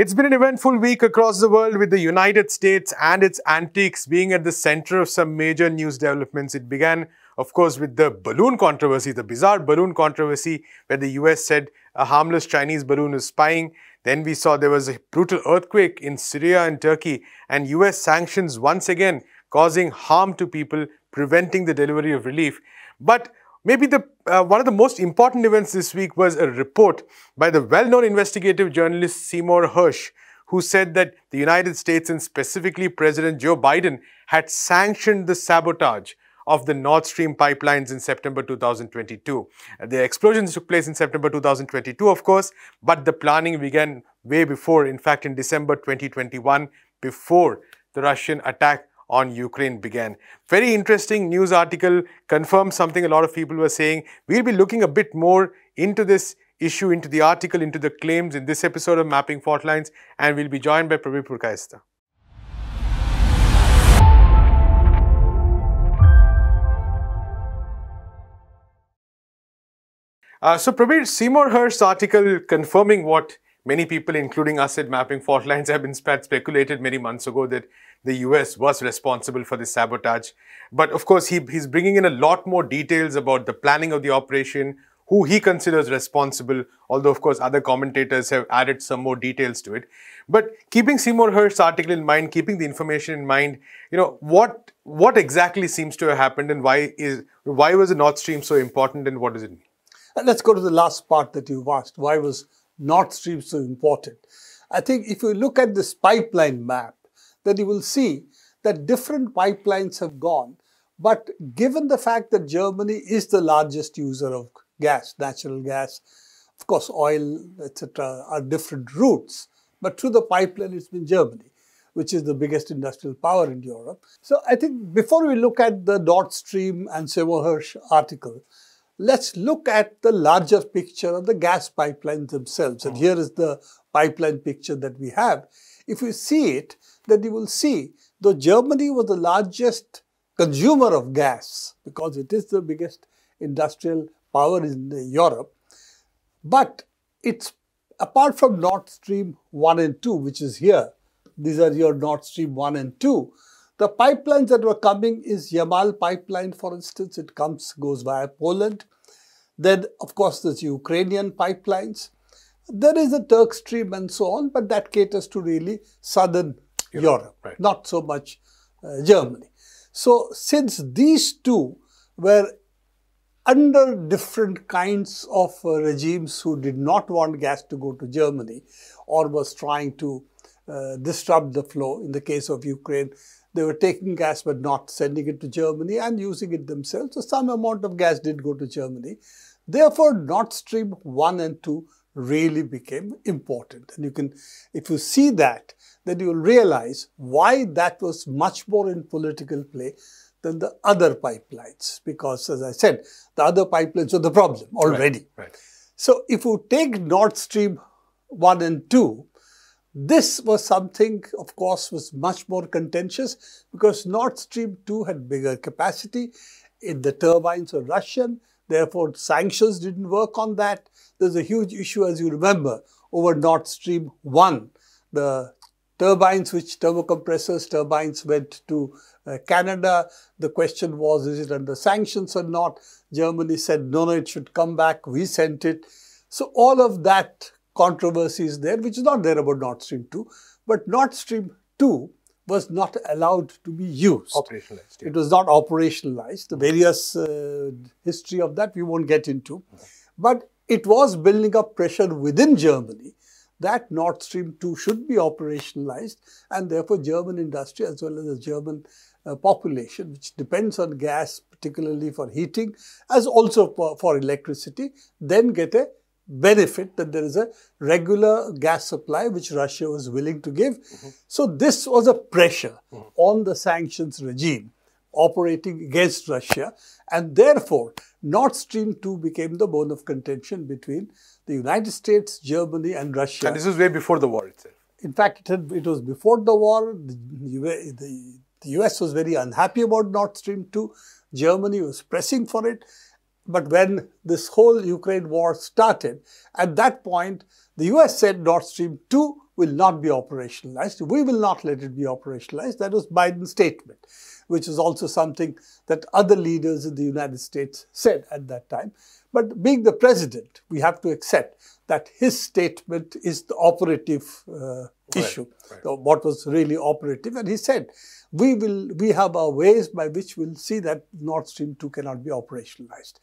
It's been an eventful week across the world with the United States and its antiques being at the center of some major news developments. It began, of course, with the balloon controversy, the bizarre balloon controversy where the US said a harmless Chinese balloon is spying. Then we saw there was a brutal earthquake in Syria and Turkey and US sanctions once again causing harm to people, preventing the delivery of relief. But Maybe the, uh, one of the most important events this week was a report by the well-known investigative journalist Seymour Hersh, who said that the United States and specifically President Joe Biden had sanctioned the sabotage of the Nord Stream pipelines in September 2022. The explosions took place in September 2022, of course, but the planning began way before, in fact, in December 2021, before the Russian attack on Ukraine began. Very interesting news article confirms something a lot of people were saying. We'll be looking a bit more into this issue, into the article, into the claims in this episode of Mapping Fault Lines, and we'll be joined by Prabir Purkayastha. Uh, so, Prabir, Seymour Hersh's article confirming what many people, including us at Mapping Fault Lines, have been speculated many months ago that the US was responsible for this sabotage. But of course, he, he's bringing in a lot more details about the planning of the operation, who he considers responsible, although of course other commentators have added some more details to it. But keeping Seymour Hersh's article in mind, keeping the information in mind, you know, what what exactly seems to have happened and why is why was the Nord Stream so important and what does it mean? Let's go to the last part that you've asked. Why was Nord Stream so important? I think if you look at this pipeline map, then you will see that different pipelines have gone. But given the fact that Germany is the largest user of gas, natural gas, of course, oil, etc., are different routes. But through the pipeline, it's been Germany, which is the biggest industrial power in Europe. So I think before we look at the Nord Stream and Seymour Hersh article, let's look at the larger picture of the gas pipelines themselves. And hmm. here is the pipeline picture that we have. If you see it, then you will see, though Germany was the largest consumer of gas, because it is the biggest industrial power in Europe, but it's apart from Nord Stream 1 and 2, which is here, these are your Nord Stream 1 and 2, the pipelines that were coming is Yamal pipeline, for instance. It comes, goes via Poland. Then, of course, there's Ukrainian pipelines. There is a Turk Stream and so on, but that caters to really southern Europe, Europe right. not so much uh, Germany. So, since these two were under different kinds of uh, regimes who did not want gas to go to Germany or was trying to uh, disrupt the flow. In the case of Ukraine, they were taking gas but not sending it to Germany and using it themselves. So some amount of gas did go to Germany. Therefore, Nord Stream 1 and 2 really became important. And you can, if you see that, then you will realize why that was much more in political play than the other pipelines. Because as I said, the other pipelines were the problem already. Right, right. So if you take Nord Stream 1 and 2, this was something, of course, was much more contentious because Nord Stream 2 had bigger capacity. In the turbines were Russian, therefore sanctions didn't work on that. There's a huge issue, as you remember, over Nord Stream 1. The turbines, which turbocompressors turbines went to uh, Canada. The question was, is it under sanctions or not? Germany said, no, no, it should come back. We sent it. So all of that controversy is there, which is not there about Nord Stream 2. But Nord Stream 2 was not allowed to be used. Operationalized. Yeah. It was not operationalized. The various uh, history of that we won't get into. But it was building up pressure within Germany that Nord Stream 2 should be operationalized and therefore German industry as well as the German uh, population which depends on gas particularly for heating as also for, for electricity then get a benefit that there is a regular gas supply which Russia was willing to give. Mm -hmm. So this was a pressure mm -hmm. on the sanctions regime operating against Russia and therefore Nord Stream 2 became the bone of contention between the United States, Germany and Russia. And this was way before the war itself. In fact, it, had, it was before the war. The, the, the US was very unhappy about Nord Stream 2. Germany was pressing for it. But when this whole Ukraine war started, at that point, the US said Nord Stream 2 will not be operationalized. We will not let it be operationalized. That was Biden's statement, which is also something that other leaders in the United States said at that time. But being the president, we have to accept that his statement is the operative uh, issue, right, right. what was really operative. And he said, we will, we have our ways by which we'll see that Nord Stream 2 cannot be operationalized.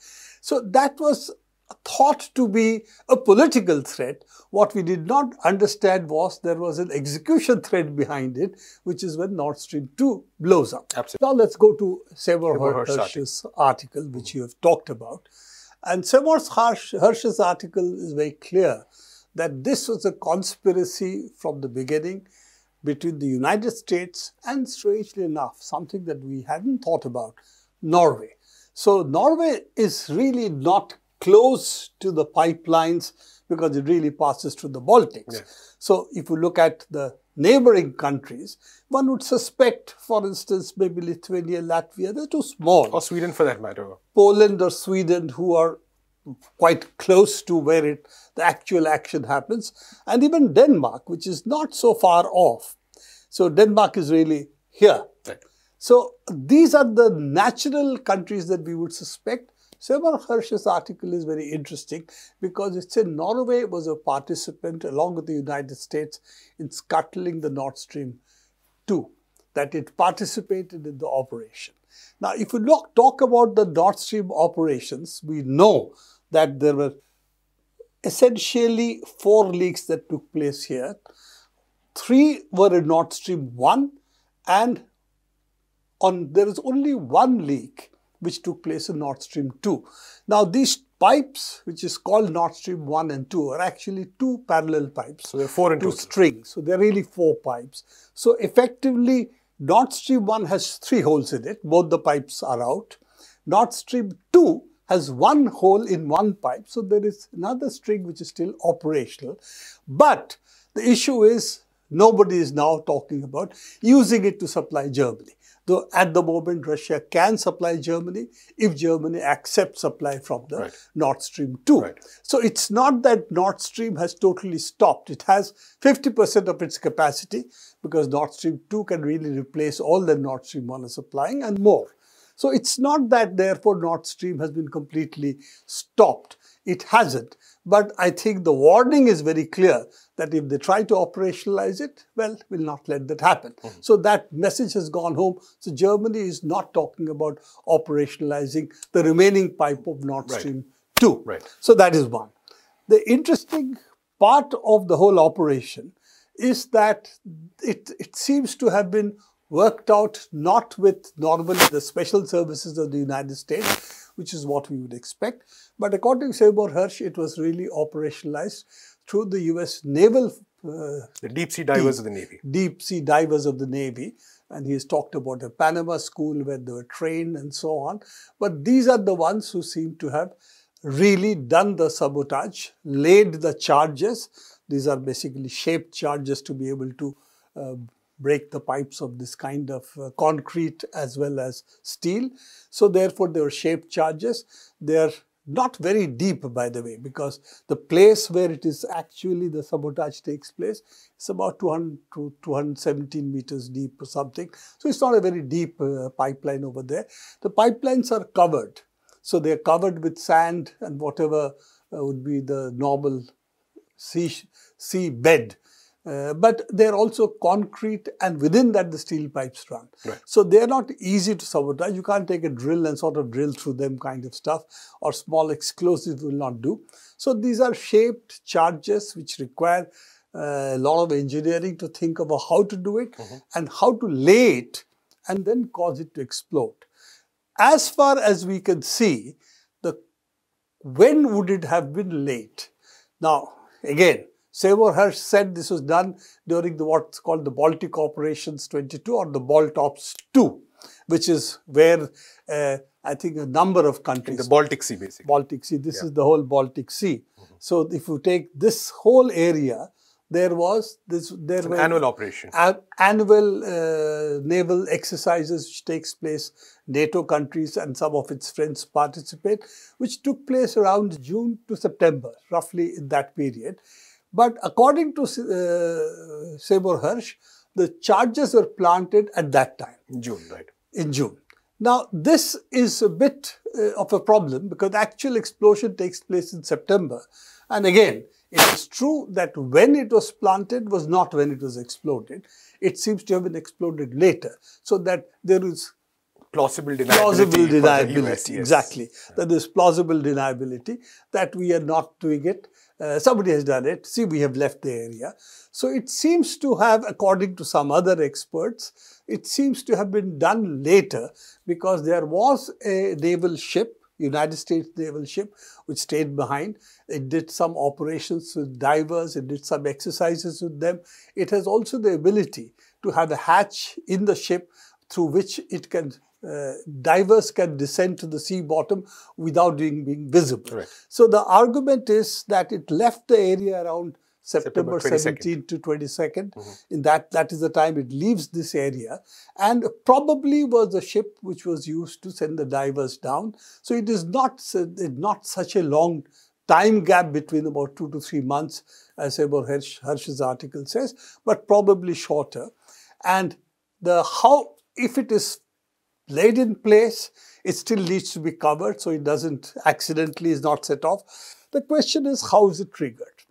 So that was thought to be a political threat. What we did not understand was there was an execution threat behind it, which is when Nord Stream 2 blows up. Absolutely. Now let's go to Seymour Hersh's article, which you have talked about. And Seymour Hersh's article is very clear that this was a conspiracy from the beginning between the United States and, strangely enough, something that we hadn't thought about, Norway. So Norway is really not close to the pipelines because it really passes through the Baltics. Yes. So if you look at the neighboring countries, one would suspect, for instance, maybe Lithuania, Latvia, they're too small. Or Sweden for that matter. Poland or Sweden, who are quite close to where it, the actual action happens. And even Denmark, which is not so far off. So Denmark is really here. Right. So these are the natural countries that we would suspect. Seymour Hersh's article is very interesting because it said Norway was a participant along with the United States in scuttling the Nord Stream 2, that it participated in the operation. Now, if we look, talk about the Nord Stream operations, we know that there were essentially four leaks that took place here. Three were in Nord Stream 1 and on there is only one leak which took place in Nord Stream 2. Now these pipes, which is called Nord Stream 1 and 2, are actually two parallel pipes. So they're four and two strings. So they're really four pipes. So effectively, Nord Stream 1 has three holes in it. Both the pipes are out. Nord Stream 2 has one hole in one pipe. So there is another string which is still operational. But the issue is nobody is now talking about using it to supply Germany. Though at the moment Russia can supply Germany if Germany accepts supply from the right. Nord Stream 2. Right. So it's not that Nord Stream has totally stopped. It has 50% of its capacity because Nord Stream 2 can really replace all the Nord Stream 1 is supplying and more. So it's not that therefore Nord Stream has been completely stopped. It hasn't. But I think the warning is very clear that if they try to operationalize it, well, we'll not let that happen. Mm -hmm. So that message has gone home. So Germany is not talking about operationalizing the remaining pipe of Nord Stream right. 2. Right. So that is one. The interesting part of the whole operation is that it, it seems to have been worked out not with normally the special services of the United States, which is what we would expect. But according to Seymour Hersh, it was really operationalized through the US naval. Uh, the deep sea divers deep, of the Navy. Deep sea divers of the Navy. And he has talked about a Panama school where they were trained and so on. But these are the ones who seem to have really done the sabotage, laid the charges. These are basically shaped charges to be able to uh, break the pipes of this kind of uh, concrete as well as steel. So therefore, they were shaped charges. They are not very deep, by the way, because the place where it is actually the sabotage takes place is about 200 to 217 meters deep or something. So it's not a very deep uh, pipeline over there. The pipelines are covered. So they're covered with sand and whatever uh, would be the normal sea, sea bed uh, but they're also concrete and within that the steel pipes run. Right. So they're not easy to sabotage. You can't take a drill and sort of drill through them kind of stuff or small explosives will not do. So these are shaped charges which require uh, a lot of engineering to think about how to do it mm -hmm. and how to lay it and then cause it to explode. As far as we can see, the when would it have been laid? Now, again, Seymour Hersh said this was done during the what's called the Baltic Operations 22 or the Baltops 2, which is where uh, I think a number of countries. In the Baltic Sea, basically. Baltic Sea. This yeah. is the whole Baltic Sea. Mm -hmm. So if you take this whole area, there was this there were annual operation annual uh, naval exercises which takes place nato countries and some of its friends participate which took place around june to september roughly in that period But according to uh, Seymour Hersh, the charges were planted at that time. In June, right. In June. Now, this is a bit uh, of a problem because the actual explosion takes place in September. And again, it is true that when it was planted was not when it was exploded. It seems to have been exploded later. So that there is plausible deniability. Plausible deniability, US, yes. exactly. That there's plausible deniability that we are not doing it. Uh, somebody has done it. See, we have left the area. So it seems to have, according to some other experts, it seems to have been done later because there was a naval ship, United States naval ship, which stayed behind. It did some operations with divers, it did some exercises with them. It has also the ability to have a hatch in the ship through which it can uh, divers can descend to the sea bottom without being, being visible. Right. So the argument is that it left the area around September, September 17 to 22nd. In that, that is the time it leaves this area and probably was a ship which was used to send the divers down. So it is not, not such a long time gap between about two to three months, as Seymour Hersh, Hersh's article says, but probably shorter. And the how, if it is laid in place, it still needs to be covered so it doesn't accidentally is not set off. The question is how is it triggered?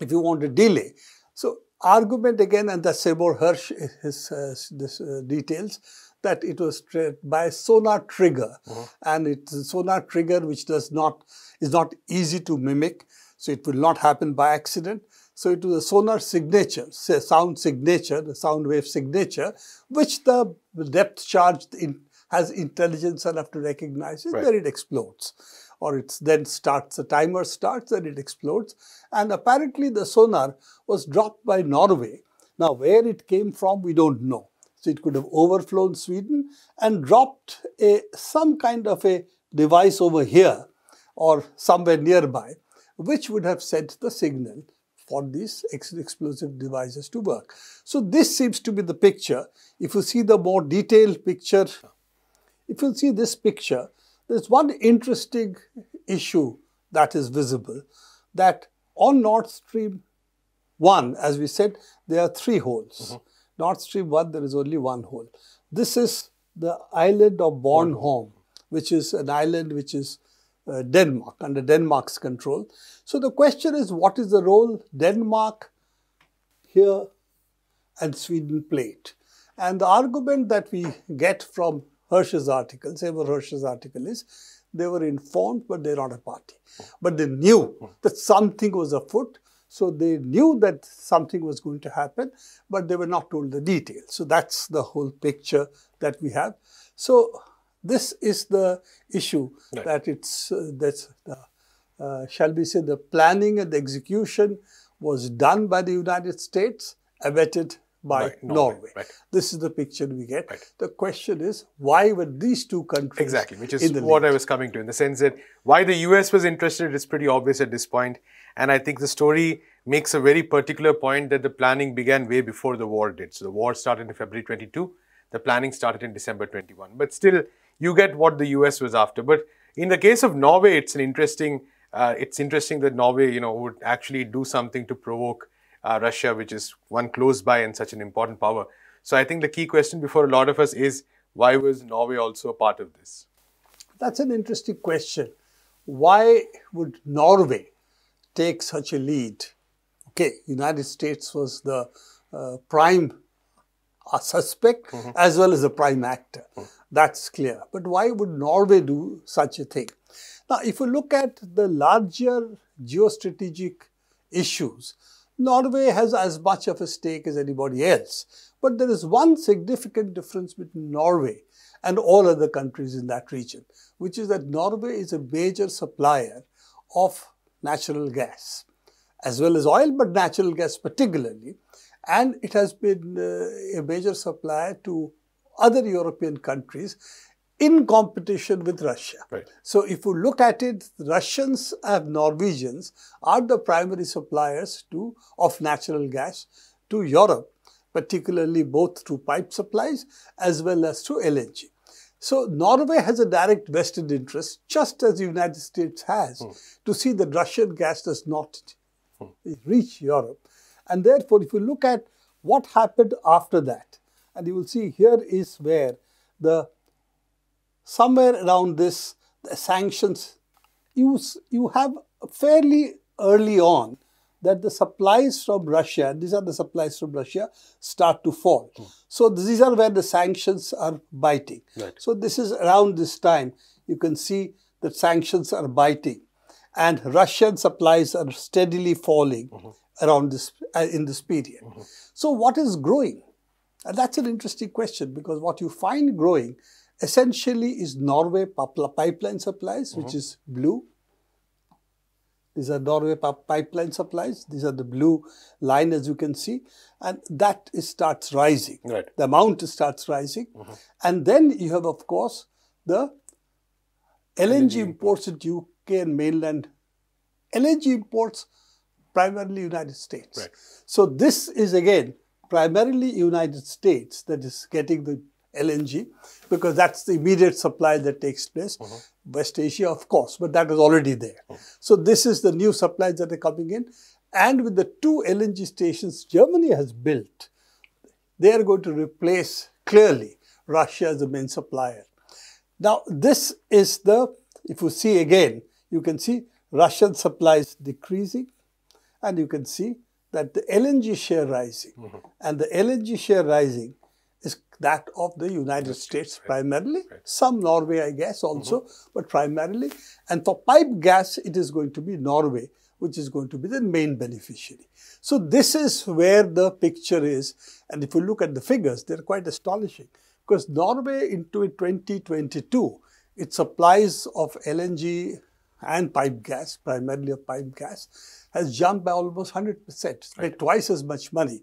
If you want a delay. So argument again and the Seymour Hersh his, uh, this, uh, details that it was by a sonar trigger uh -huh. and it's a sonar trigger which does not is not easy to mimic so it will not happen by accident so it was a sonar signature, say sound signature, the sound wave signature, which the depth charge in, has intelligence enough to recognize it, right. then it explodes. Or it then starts, the timer starts and it explodes. And apparently the sonar was dropped by Norway. Now where it came from, we don't know. So it could have overflown Sweden and dropped a some kind of a device over here or somewhere nearby, which would have sent the signal for these explosive devices to work. So this seems to be the picture. If you see the more detailed picture, if you see this picture, there's one interesting issue that is visible that on Nord Stream 1, as we said, there are three holes. Mm -hmm. Nord Stream 1, there is only one hole. This is the island of Bornholm, which is an island which is uh, Denmark, under Denmark's control. So the question is, what is the role Denmark here and Sweden played? And the argument that we get from Hersh's article, Seymour Hersh's article is, they were informed, but they're not a party. But they knew that something was afoot, so they knew that something was going to happen, but they were not told the details. So that's the whole picture that we have. So this is the issue right. that it's uh, that's the, uh, shall we say the planning and the execution was done by the United States, abetted by right. Norway. Norway. Right. This is the picture we get. The question is why were these two countries exactly, which is what lead? I was coming to in the sense that why the US was interested is pretty obvious at this point, and I think the story makes a very particular point that the planning began way before the war did. So the war started in February 22. The planning started in December 21. But still, you get what the US was after. But in the case of Norway, it's an interesting, uh, it's interesting that Norway, you know, would actually do something to provoke uh, Russia, which is one close by and such an important power. So I think the key question before a lot of us is, why was Norway also a part of this? That's an interesting question. Why would Norway take such a lead? Okay, United States was the uh, prime uh, suspect mm -hmm. as well as the prime actor. Mm -hmm. That's clear. But why would Norway do such a thing? Now, if you look at the larger geostrategic issues, Norway has as much of a stake as anybody else. But there is one significant difference between Norway and all other countries in that region, which is that Norway is a major supplier of natural gas, as well as oil, but natural gas particularly. And it has been uh, a major supplier to other European countries in competition with Russia. Right. So if you look at it, Russians and Norwegians are the primary suppliers to, of natural gas to Europe, particularly both through pipe supplies as well as through LNG. So Norway has a direct vested interest, just as the United States has, mm. to see that Russian gas does not reach Europe. And therefore, if you look at what happened after that, and you will see here is where the somewhere around this the sanctions you you have fairly early on that the supplies from Russia, these are the supplies from Russia, start to fall. Mm. So these are where the sanctions are biting. Right. So this is around this time you can see that sanctions are biting and Russian supplies are steadily falling mm -hmm. around this uh, in this period. Mm -hmm. So what is growing? And that's an interesting question because what you find growing essentially is Norway pipeline supplies, which mm-hmm. is blue. These are Norway pipeline supplies. These are the blue line, as you can see. And that starts rising. Right. The amount starts rising. Mm -hmm. And then you have, of course, the LNG, LNG imports into UK and mainland. LNG imports primarily United States. Right. So this is again primarily United States that is getting the LNG because that's the immediate supply that takes place. Mm -hmm. West Asia, of course, but that is already there. Mm -hmm. So this is the new supplies that are coming in. And with the two LNG stations Germany has built, they are going to replace clearly Russia as the main supplier. Now, this is the, if you see again, you can see Russian supplies decreasing and you can see that the LNG share rising. Mm -hmm. And the LNG share rising is that of the United States right. primarily, right. some Norway, I guess, also, mm -hmm. but primarily. And for pipe gas, it is going to be Norway, which is going to be the main beneficiary. So this is where the picture is. And if you look at the figures, they're quite astonishing because Norway into 2022, its supplies of LNG and pipe gas, primarily of pipe gas, has jumped by almost 100%, right. twice as much money.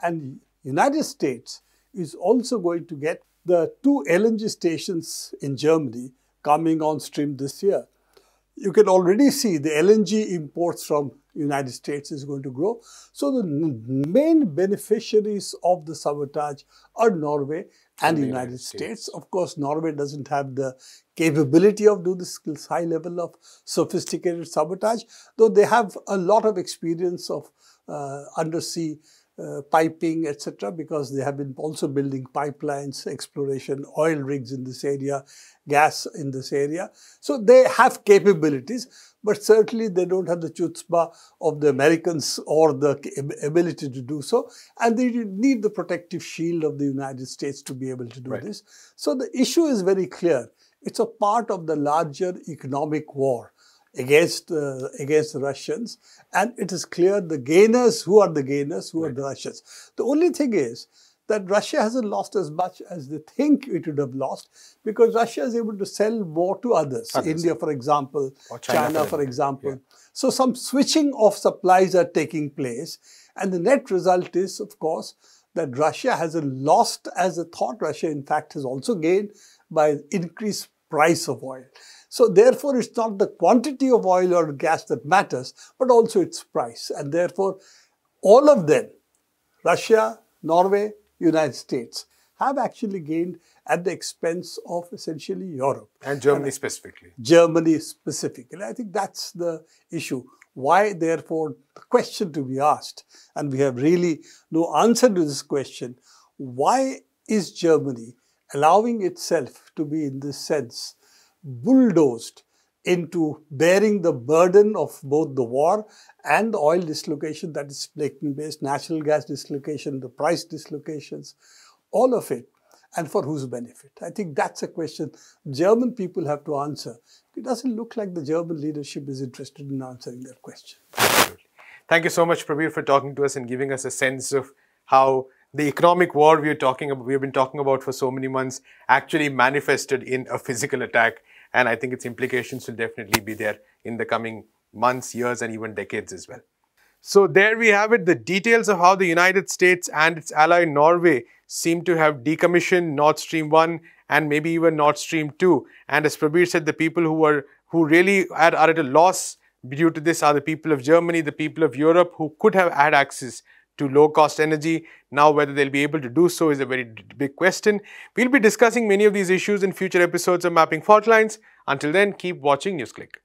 And United States is also going to get the two LNG stations in Germany coming on stream this year. You can already see the LNG imports from United States is going to grow. So the main beneficiaries of the sabotage are Norway and the United, United States. States. Of course, Norway doesn't have the capability of doing this high level of sophisticated sabotage, though they have a lot of experience of uh, undersea uh, piping, etc., because they have been also building pipelines, exploration, oil rigs in this area, gas in this area. So they have capabilities, but certainly they don't have the chutzpah of the Americans or the ability to do so. And they need the protective shield of the United States to be able to do right. this. So the issue is very clear. It's a part of the larger economic war against uh, against the Russians, and it is clear the gainers who are the gainers, who right. are the Russians. The only thing is that Russia hasn't lost as much as they think it would have lost because Russia is able to sell more to others. others. India, for example, or China, China for, for example. Yeah. So some switching of supplies are taking place, and the net result is, of course, that Russia hasn't lost as a thought. Russia, in fact, has also gained by increased price of oil. So therefore, it's not the quantity of oil or gas that matters, but also its price. And therefore, all of them, Russia, Norway, United States, have actually gained at the expense of essentially Europe. And Germany and specifically. Germany specifically. I think that's the issue. Why, therefore, the question to be asked, and we have really no answer to this question, why is Germany allowing itself to be, in this sense, bulldozed into bearing the burden of both the war and the oil dislocation that is place, natural gas dislocation, the price dislocations, all of it, and for whose benefit? I think that's a question German people have to answer. It doesn't look like the German leadership is interested in answering that question. Absolutely. Thank you so much, Prabir, for talking to us and giving us a sense of how the economic war we are talking about, we've been talking about for so many months actually manifested in a physical attack and I think its implications will definitely be there in the coming months, years, and even decades as well. So there we have it, the details of how the United States and its ally Norway seem to have decommissioned Nord Stream 1 and maybe even Nord Stream 2. And as Prabir said, the people who are who really are at a loss due to this are the people of Germany, the people of Europe who could have had access to low cost energy. Now, whether they'll be able to do so is a very big question. We'll be discussing many of these issues in future episodes of Mapping Fault Lines. Until then, keep watching NewsClick.